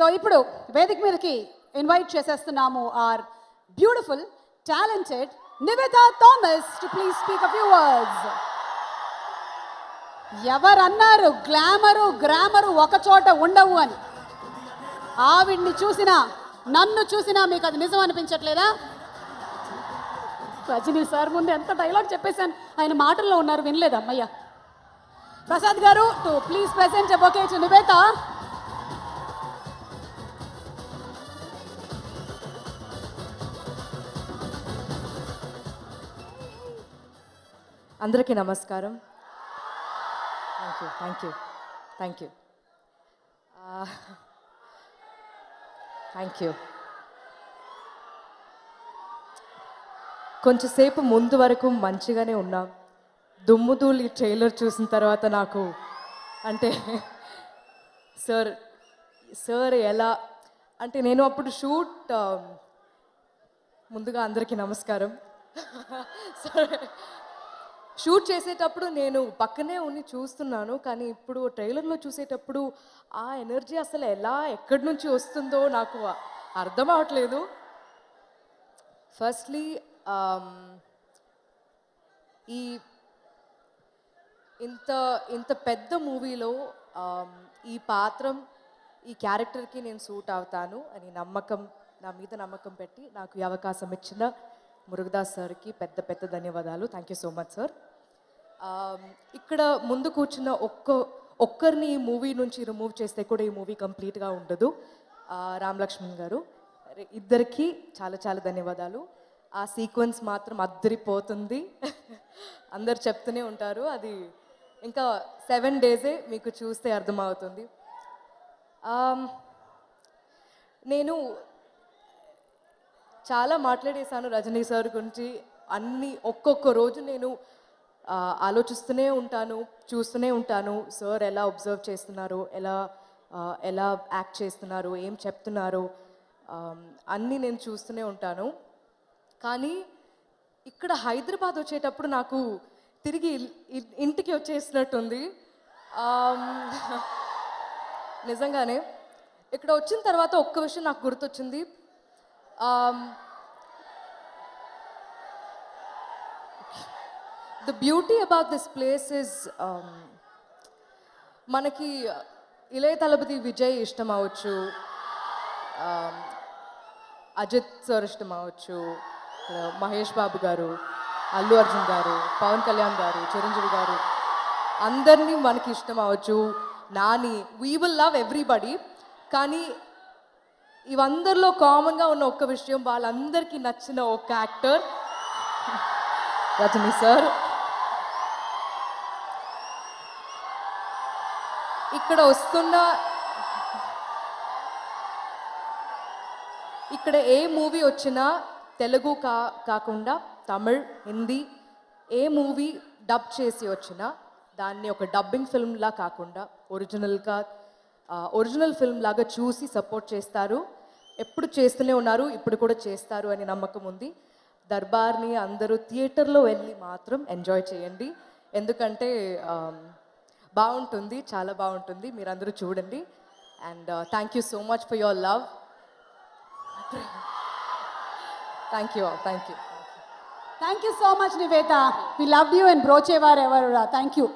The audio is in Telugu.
సో ఇప్పుడు వేదిక మీదకి invite చేసేస్తున్నాము our beautiful talented Nivetha Thomas to please speak a few words ఎవరన్నారు గ్లామరు గ్రామరు ఒక చోట ఉండవు అని? ఆవిడ్ని చూసినా నన్ను చూసినా మీకు అది నిజం అనిపించట్లేదా? రజనీ సార్ ముందు ఎంత డైలాగ్ చెప్పేశాను. ఆయన మాటల్లో ఉన్నారు వినలేదు అమ్మయ్య. Prasad garu to please present bouquet to Nivetha అందరికీ నమస్కారం. Thank you thank you thank you thank you కొంచెంసేపు ముందు వరకు మంచిగానే ఉన్నాం. దుమ్ముదూలి ట్రైలర్ చూసిన తర్వాత నాకు అంటే సార్ సార్ ఎలా అంటే నేను అప్పుడు షూట్ ముందుగా అందరికీ నమస్కారం. సార్ షూట్ చేసేటప్పుడు నేను పక్కనే ఉండి చూస్తున్నాను కానీ ఇప్పుడు ట్రైలర్లో చూసేటప్పుడు ఆ ఎనర్జీ అసలు ఎలా ఎక్కడి నుంచి వస్తుందో నాకు అర్థం అవట్లేదు. ఫస్ట్లీ um, ఈ ఇంత ఇంత పెద్ద మూవీలో um, ఈ పాత్రం ఈ క్యారెక్టర్కి నేను సూట్ అవుతాను అని నమ్మకం నా మీద నమ్మకం పెట్టి నాకు ఈ అవకాశం ఇచ్చిన మురుగదాస్ సార్కి పెద్ద పెద్ద ధన్యవాదాలు. Thank you so much sir ఇక్కడ ముందు కూర్చున్న ఒక్క ఒక్కరిని ఈ మూవీ నుంచి రిమూవ్ చేస్తే కూడా ఈ మూవీ కంప్లీట్గా ఉండదు. రామలక్ష్మణ్ రామ్ లక్ష్మణ్ గారు ఇద్దరికి చాలా చాలా ధన్యవాదాలు. ఆ సీక్వెన్స్ మాత్రం అద్దరిపోతుంది. అందరు చెప్తూనే ఉంటారు. అది ఇంకా సెవెన్ డేసే మీకు చూస్తే అర్థమవుతుంది. Um, నేను చాలా మాట్లాడేశాను రజనీ సార్ గురించి. అన్ని ఒక్కొక్క రోజు నేను ఆలోచిస్తూనే ఉంటాను చూస్తూనే ఉంటాను. సార్ ఎలా అబ్జర్వ్ చేస్తున్నారు? ఎలా ఎలా యాక్ట్ చేస్తున్నారు? ఏం చెప్తున్నారు? అన్నీ నేను చూస్తూనే ఉంటాను. కానీ ఇక్కడ హైదరాబాద్ వచ్చేటప్పుడు నాకు తిరిగి ఇంటికి వచ్చేసినట్టుంది. నిజంగానే. ఇక్కడ వచ్చిన తర్వాత ఒక్క విషయం నాకు గుర్తొచ్చింది. ఆమ్, the beauty about this place is మనకి ఇళయ తలపతి విజయ్ ఇష్టం అవ్వచ్చు um, అజిత్ సార్ ఇష్టం అవ్వచ్చు మహేష్ బాబు గారు అల్లు అర్జున్ గారు పవన్ కళ్యాణ్ గారు చిరంజీవి గారు అందరినీ మనకి ఇష్టం అవ్వచ్చు Nani we will love everybody కానీ ఇవందరిలో కామన్గా ఉన్న ఒక్క విషయం వాళ్ళందరికీ నచ్చిన ఒక యాక్టర్ రజనీ సార్. ఇక్కడ వస్తున్న ఇక్కడ ఏ మూవీ వచ్చినా తెలుగు కా కాకుండా తమిళ్ హిందీ ఏ మూవీ డబ్ చేసి వచ్చినా దాన్ని ఒక డబ్బింగ్ ఫిల్మ్లా కాకుండా ఒరిజినల్గా ఒరిజినల్ ఫిల్మ్ లాగా చూసి సపోర్ట్ చేస్తారు. ఎప్పుడు చేస్తూనే ఉన్నారు ఇప్పుడు కూడా చేస్తారు అని నమ్మకం ఉంది. దర్బార్ని అందరూ థియేటర్లో వెళ్ళి మాత్రం ఎంజాయ్ చేయండి. ఎందుకంటే బాగుంటుంది చాలా బాగుంటుంది. మీరందరూ చూడండి. And thank you so much for your love thank you thank you thank you so much Nivetha we love you and Brochevaru Evaru thank you